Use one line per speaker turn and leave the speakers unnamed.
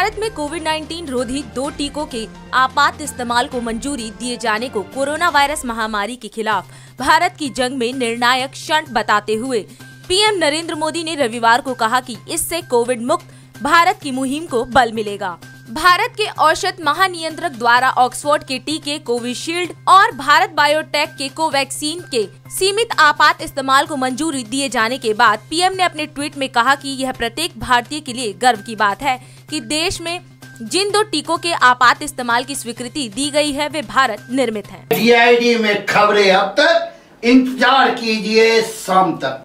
भारत में कोविड 19 रोधी दो टीकों के आपात इस्तेमाल को मंजूरी दिए जाने को कोरोना वायरस महामारी के खिलाफ भारत की जंग में निर्णायक क्षण बताते हुए पीएम नरेंद्र मोदी ने रविवार को कहा कि इससे कोविड मुक्त भारत की मुहिम को बल मिलेगा। भारत के औषध महानियंत्रक द्वारा ऑक्सफोर्ड के टीके, कोविशील्ड और भारत बायोटेक के कोवैक्सीन के सीमित आपात इस्तेमाल को मंजूरी दिए जाने के बाद पीएम ने अपने ट्वीट में कहा कि यह प्रत्येक भारतीय के लिए गर्व की बात है कि देश में जिन दो टीकों के आपात इस्तेमाल की स्वीकृति दी गई है, वे भारत निर्मित है।
डीआईडी में खबरें अब तक। इंतज़ार कीजिए शाम तक।